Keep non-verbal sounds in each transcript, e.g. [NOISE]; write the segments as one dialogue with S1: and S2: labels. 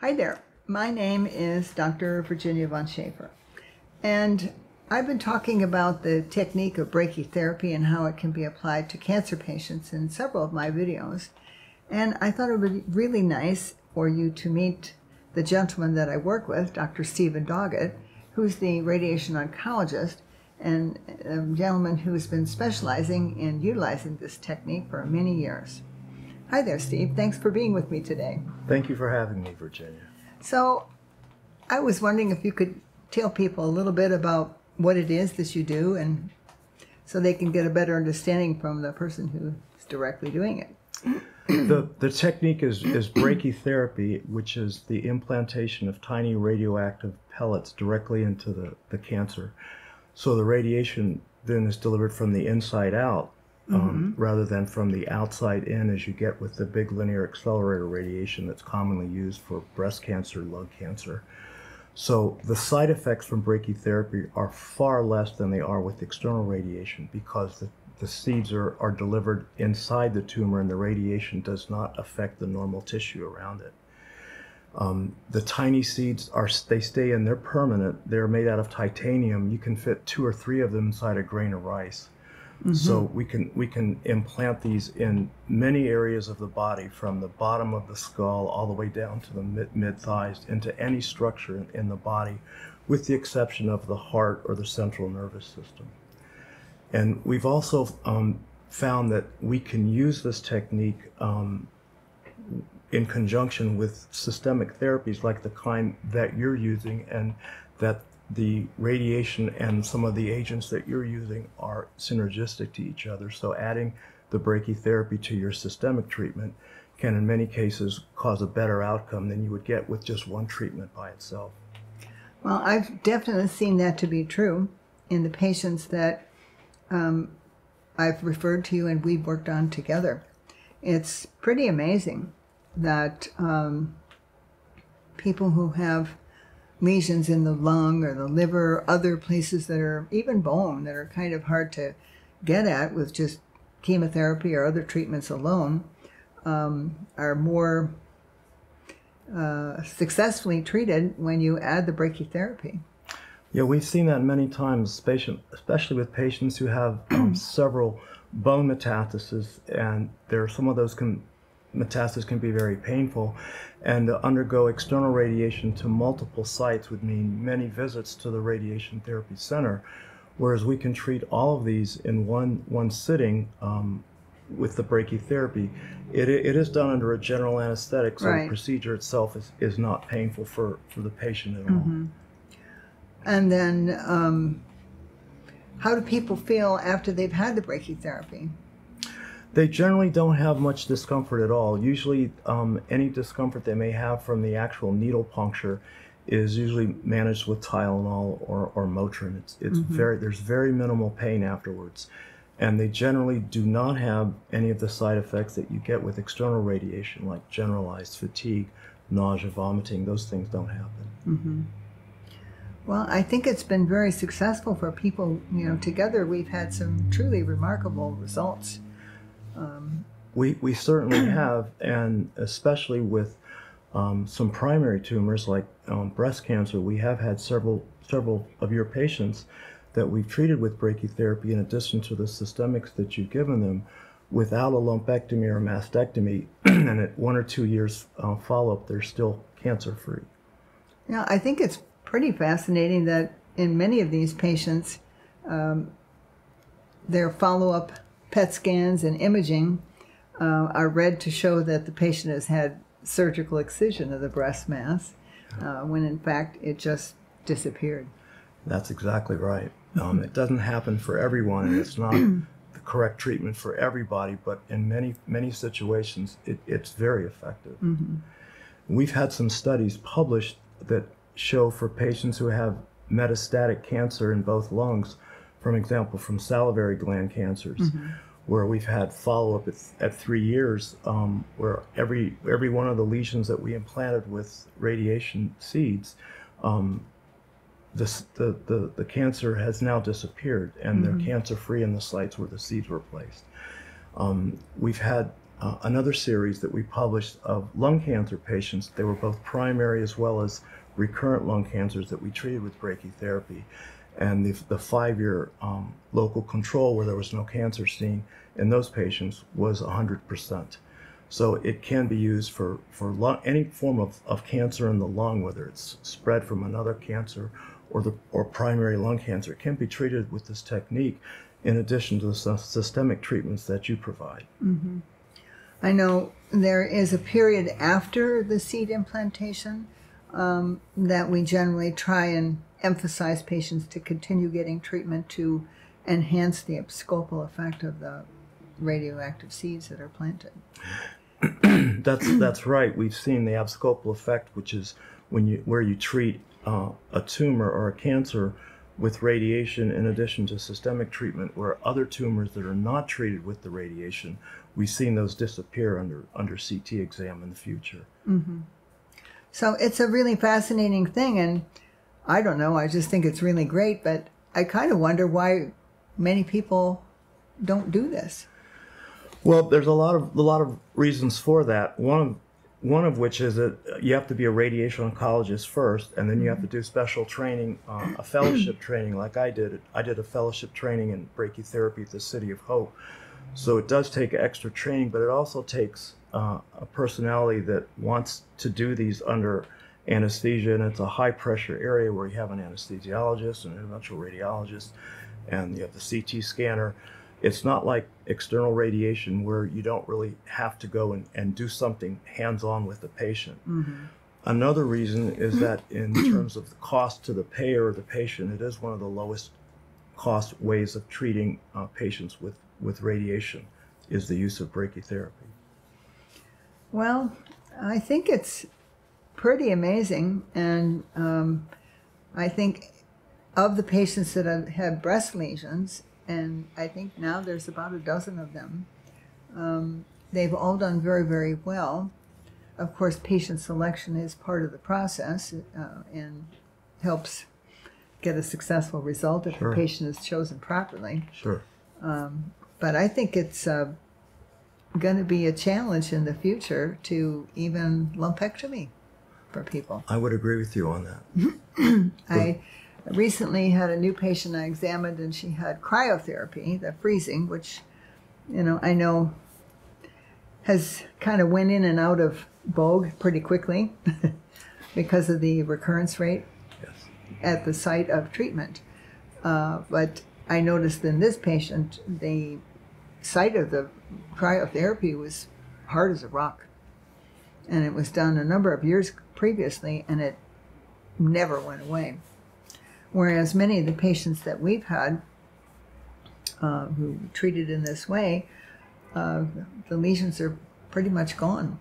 S1: Hi there. My name is Dr. Virginia Von Schaefer. And I've been talking about the technique of brachytherapy and how it can be applied to cancer patients in several of my videos. And I thought it would be really nice for you to meet the gentleman that I work with, Dr. Stephen Doggett, who's the radiation oncologist and a gentleman who's been specializing in utilizing this technique for many years. Hi there, Steve. Thanks for being with me today.
S2: Thank you for having me, Virginia.
S1: So, I was wondering if you could tell people a little bit about what it is that you do and so they can get a better understanding from the person who's directly doing it.
S2: the, the technique is, is brachytherapy, which is the implantation of tiny radioactive pellets directly into the, the cancer. So the radiation then is delivered from the inside out um, mm-hmm. rather than from the outside in, as you get with the big linear accelerator radiation that's commonly used for breast cancer, lung cancer. So the side effects from brachytherapy are far less than they are with external radiation because the, the seeds are, are delivered inside the tumor and the radiation does not affect the normal tissue around it. Um, the tiny seeds are they stay in. They're permanent. They're made out of titanium. You can fit two or three of them inside a grain of rice. Mm-hmm. So we can we can implant these in many areas of the body, from the bottom of the skull all the way down to the mid, mid thighs, into any structure in, in, the body, with the exception of the heart or the central nervous system. And we've also um, found that we can use this technique um, in conjunction with systemic therapies like the kind that you're using and that the radiation and some of the agents that you're using are synergistic to each other. So adding the brachytherapy to your systemic treatment can in many cases cause a better outcome than you would get with just one treatment by itself.
S1: Well, I've definitely seen that to be true in the patients that um, I've referred to you and we've worked on together. It's pretty amazing that um, people who have lesions in the lung or the liver, other places that are even bone that are kind of hard to get at with just chemotherapy or other treatments alone, um, are more uh, successfully treated when you add the brachytherapy.
S2: Yeah, we've seen that many times, especially with patients who have um, several bone metastases, and there are some of those can metastasis can be very painful, and to undergo external radiation to multiple sites would mean many visits to the radiation therapy center, whereas we can treat all of these in one one sitting um, with the brachytherapy. It, it is done under a general anesthetic, so right. the procedure itself is, is not painful for, for the patient at all. Mm-hmm.
S1: And then, um, how do people feel after they've had the brachytherapy?
S2: They generally don't have much discomfort at all. Usually, um, any discomfort they may have from the actual needle puncture is usually managed with Tylenol or, or Motrin. It's, it's mm-hmm. very there's very minimal pain afterwards, and they generally do not have any of the side effects that you get with external radiation, like generalized fatigue, nausea, vomiting. Those things don't happen.
S1: Mm-hmm. Well, I think it's been very successful for people. You know, together we've had some truly remarkable results.
S2: Um, we, we certainly [CLEARS THROAT] have, and especially with um, some primary tumors like um, breast cancer, we have had several several of your patients that we've treated with brachytherapy in addition to the systemics that you've given them without a lumpectomy or mastectomy, [CLEARS THROAT] and at one or two years uh, follow up, they're still cancer free.
S1: Yeah, I think it's pretty fascinating that in many of these patients, um, their follow up PET scans and imaging uh, are read to show that the patient has had surgical excision of the breast mass, uh, when in fact it just disappeared.
S2: That's exactly right. Um, it doesn't happen for everyone, and it's not [CLEARS THROAT] the correct treatment for everybody, but in many, many situations, it, it's very effective. Mm-hmm. We've had some studies published that show for patients who have metastatic cancer in both lungs, for example, from salivary gland cancers. Mm-hmm where we've had follow up at, at three years, um, where every every one of the lesions that we implanted with radiation seeds, um, the, the, the, the, cancer has now disappeared and mm-hmm. they're cancer free in the sites where the seeds were placed. Um, we've had uh, another series that we published of lung cancer patients. They were both primary as well as recurrent lung cancers that we treated with brachytherapy. And the, the five year um, local control, where there was no cancer seen in those patients, was 100%. So it can be used for, for lung, any form of, of cancer in the lung, whether it's spread from another cancer or, the, or primary lung cancer. Can be treated with this technique in addition to the systemic treatments that you provide.
S1: Mm-hmm. I know there is a period after the seed implantation um, that we generally try and emphasize patients to continue getting treatment to enhance the abscopal effect of the radioactive seeds that are planted. [CLEARS THROAT]
S2: that's that's right. We've seen the abscopal effect, which is when you where you treat uh, a tumor or a cancer with radiation in addition to systemic treatment, where other tumors that are not treated with the radiation, we've seen those disappear under under CT exam in the future.
S1: Mm-hmm. So it's a really fascinating thing, and I don't know. I just think it's really great, but I kind of wonder why many people don't do this.
S2: Well, there's a lot of a lot of reasons for that. One of one of which is that you have to be a radiation oncologist first, and then you have to do special training, uh, a fellowship [CLEARS THROAT] training, like I did. I did a fellowship training in brachytherapy at the City of Hope. So it does take extra training, but it also takes uh, a personality that wants to do these under anesthesia, and it's a high pressure area where you have an anesthesiologist, and an interventional radiologist, and you have the CT scanner it's not like external radiation where you don't really have to go and, and do something hands on with the patient. Mm-hmm. Another reason is [CLEARS THROAT] that, in terms of the cost to the payer or the patient, it is one of the lowest cost ways of treating uh, patients with, with radiation is the use of brachytherapy.
S1: Well, I think it's pretty amazing. And um, I think of the patients that have had breast lesions, and I think now there's about a dozen of them. Um, they've all done very, very well. Of course, patient selection is part of the process uh, and helps get a successful result if sure. the patient is chosen properly.
S2: Sure.
S1: Um, but I think it's uh, going to be a challenge in the future to even lumpectomy for people.
S2: I would agree with you on that. [CLEARS THROAT]
S1: I recently had a new patient I examined, and she had cryotherapy, the freezing, which, you know, I know has kind of went in and out of vogue pretty quickly [LAUGHS] because of the recurrence rate yes. at the site of treatment. Uh, but I noticed in this patient, the site of the cryotherapy was hard as a rock. And it was done a number of years previously, and it never went away. Whereas many of the patients that we've had uh, who treated in this way, uh, the lesions are pretty much gone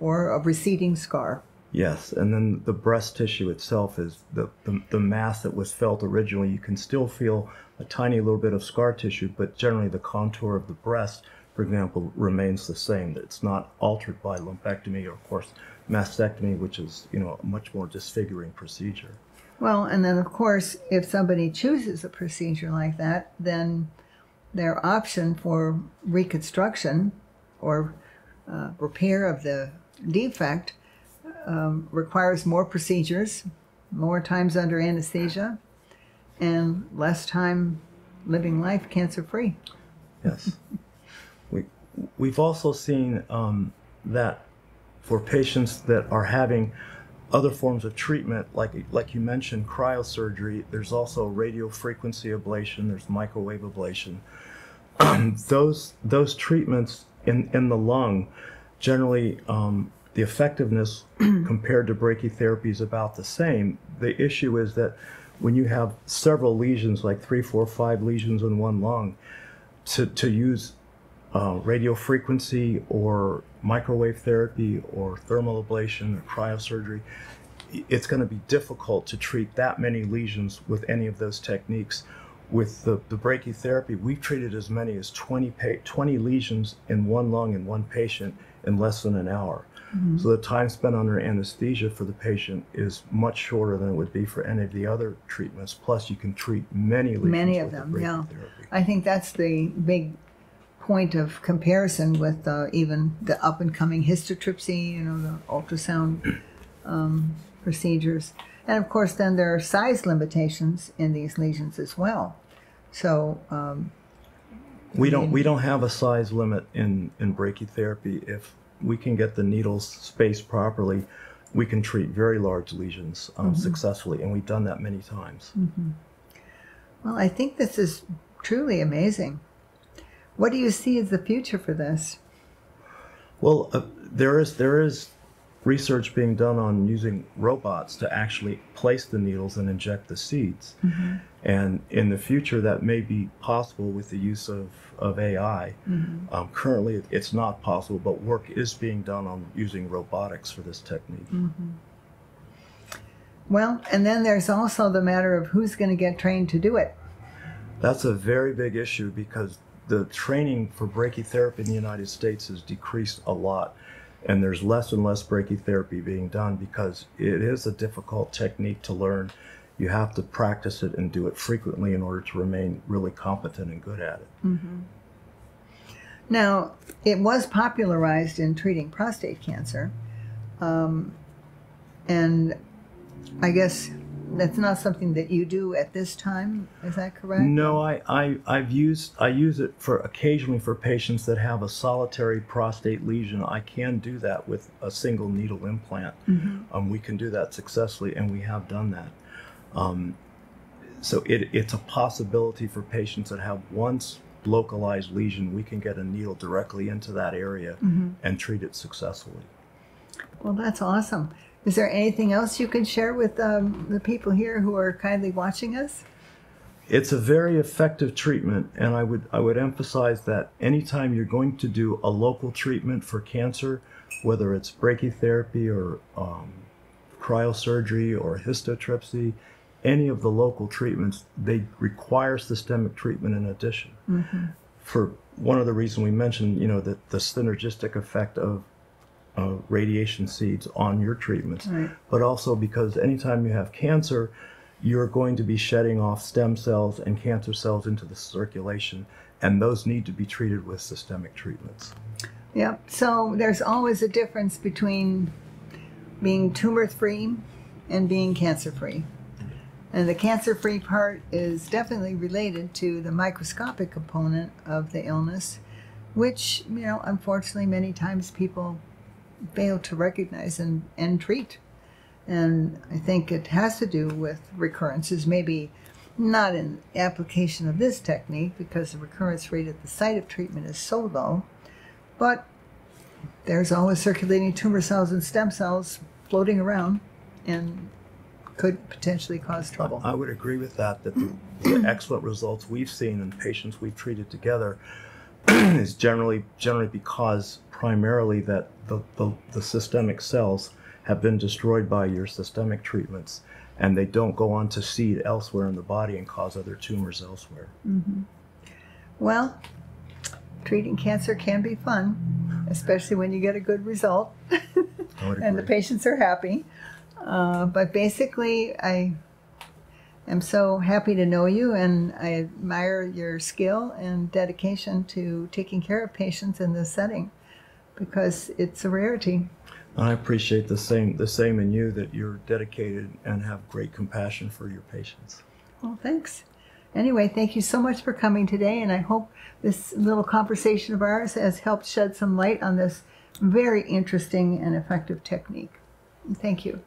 S1: or a receding scar.
S2: Yes, and then the breast tissue itself is the, the, the, mass that was felt originally. You can still feel a tiny little bit of scar tissue, but generally the contour of the breast, for example, remains the same. It's not altered by lumpectomy or, of course, mastectomy, which is you know a much more disfiguring procedure.
S1: Well, and then of course, if somebody chooses a procedure like that, then their option for reconstruction or uh, repair of the defect um, requires more procedures, more times under anesthesia, and less time living life cancer free.
S2: Yes. [LAUGHS] we, we've also seen um, that for patients that are having other forms of treatment, like like you mentioned, cryosurgery. There's also radio frequency ablation. There's microwave ablation. [CLEARS THROAT] Those those treatments in in the lung, generally, um, the effectiveness [CLEARS THROAT] compared to brachytherapy is about the same. The issue is that when you have several lesions, like three, four, five lesions in one lung, to to use uh, radio frequency or microwave therapy or thermal ablation or cryosurgery, it's going to be difficult to treat that many lesions with any of those techniques. With the, the brachytherapy, we've treated as many as 20, 20 lesions in one lung in one patient in less than an hour. Mm-hmm. So the time spent under anesthesia for the patient is much shorter than it would be for any of the other treatments. Plus, you can treat many lesions.
S1: Many of them, yeah. I think that's the big point of comparison with uh, even the up and coming histotrypsy, you know, the ultrasound um, procedures. And of course, then there are size limitations in these lesions as well. So, um,
S2: We don't we don't have a size limit in in brachytherapy. If we can get the needles spaced properly, we can treat very large lesions um, successfully, and we've done that many times.
S1: well, I think this is truly amazing. What do you see as the future for this?
S2: Well, uh, there is there is research being done on using robots to actually place the needles and inject the seeds. And in the future, that may be possible with the use of, of AI. Um, currently, it's not possible, but work is being done on using robotics for this technique.
S1: Well, and then there's also the matter of who's going to get trained to do it.
S2: That's a very big issue because the training for brachytherapy in the United States has decreased a lot. And there's less and less brachytherapy being done because it is a difficult technique to learn. You have to practice it and do it frequently in order to remain really competent and good at it.
S1: Now, it was popularized in treating prostate cancer. Um, and I guess that's not something that you do at this time. Is that correct?
S2: No, I, I, I've used I use it for occasionally for patients that have a solitary prostate lesion. I can do that with a single needle implant. Um, we can do that successfully, and we have done that. Um, so it, it's a possibility for patients that have once localized lesion. We can get a needle directly into that area and treat it successfully.
S1: Well, that's awesome. Is there anything else you can share with um, the people here who are kindly watching us?
S2: It's a very effective treatment, and I would I would emphasize that anytime you're going to do a local treatment for cancer, whether it's brachytherapy or um, cryosurgery or histotrypsy, any of the local treatments, they require systemic treatment in addition. For one of the reasons we mentioned, you know, that the synergistic effect of uh, radiation seeds on your treatments,
S1: Right.
S2: but also because anytime you have cancer, you're going to be shedding off stem cells and cancer cells into the circulation, and those need to be treated with systemic treatments.
S1: Yep. So there's always a difference between being tumor free and being cancer free. And the cancer free part is definitely related to the microscopic component of the illness, which, you know, unfortunately, many times people fail to recognize and, and treat. And I think it has to do with recurrences, maybe not in application of this technique because the recurrence rate at the site of treatment is so low. But there's always circulating tumor cells and stem cells floating around and could potentially cause trouble.
S2: I would agree with that, that the, the [CLEARS THROAT] excellent results we've seen in patients we've treated together [CLEARS THROAT] is generally generally because primarily that the, the, the systemic cells have been destroyed by your systemic treatments and they don't go on to seed elsewhere in the body and cause other tumors elsewhere.
S1: Well, treating cancer can be fun, especially when you get a good result [LAUGHS] and the patients are happy. Uh, but basically, I am so happy to know you and I admire your skill and dedication to taking care of patients in this setting because it's a rarity.
S2: I appreciate the same the same in you that you're dedicated and have great compassion for your patients.
S1: Well, thanks. Anyway, thank you so much for coming today, and I hope this little conversation of ours has helped shed some light on this very interesting and effective technique. Thank you.